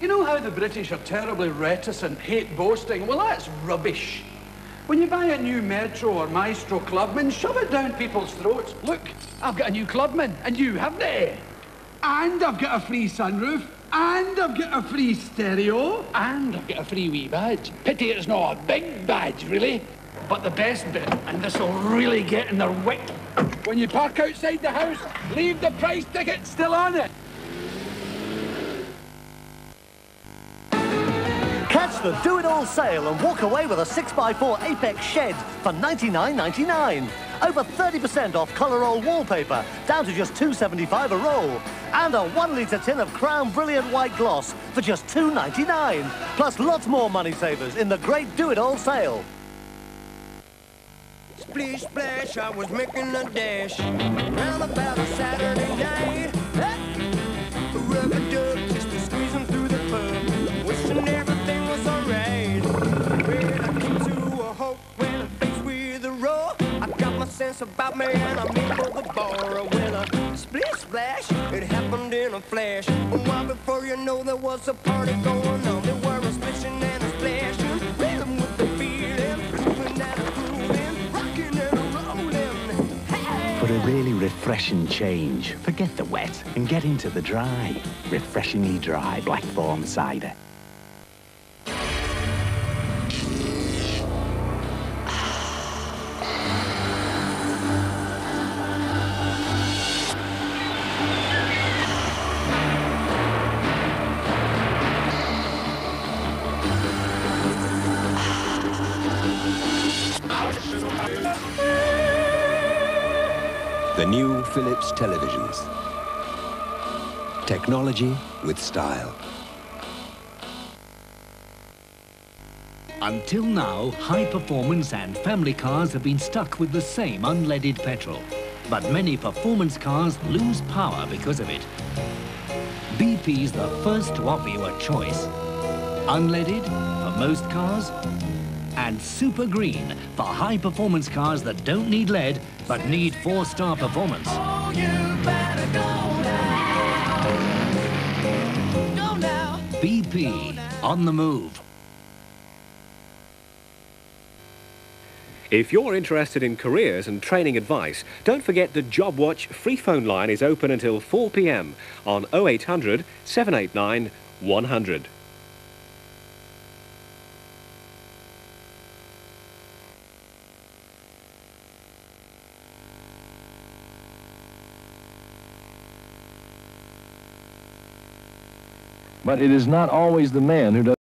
You know how the British are terribly reticent, hate boasting? Well, that's rubbish. When you buy a new Metro or Maestro Clubman, shove it down people's throats. Look, I've got a new Clubman, and you haven't? And I've got a free sunroof, and I've got a free stereo. And I've got a free wee badge. Pity it's not a big badge, really. But the best bit, and this'll really get in their wick, when you park outside the house, leave the price ticket still on it. Catch the do-it-all sale and walk away with a 6x4 Apex shed for $99.99. Over 30% off colour roll wallpaper, down to just $2.75 a roll. And a one litre tin of Crown Brilliant White Gloss for just $2.99. Plus lots more money savers in the great do-it-all sale. Splish splash, I was making a dash round about a Saturday night. Rubber sense about me and I'm in for the bar. Well, a splish splash, it happened in a flash. A while before you know there was a party going on. There were a splishing and a splashing, rhythm with the feeling, moving and grooving, rocking and rolling. Hey! For a really refreshing change, forget the wet and get into the dry. Refreshingly dry Blackthorn cider. The new Philips televisions. Technology with style. Until now, high performance and family cars have been stuck with the same unleaded petrol. But many performance cars lose power because of it. BP's the first to offer you a choice. Unleaded for most cars, and super green for high performance cars that don't need lead but need four star performance. Oh, go now. Go now. BP on the move. If you're interested in careers and training advice, don't forget the JobWatch free phone line is open until 4 p.m. on 0800 789 100. But it is not always the man who does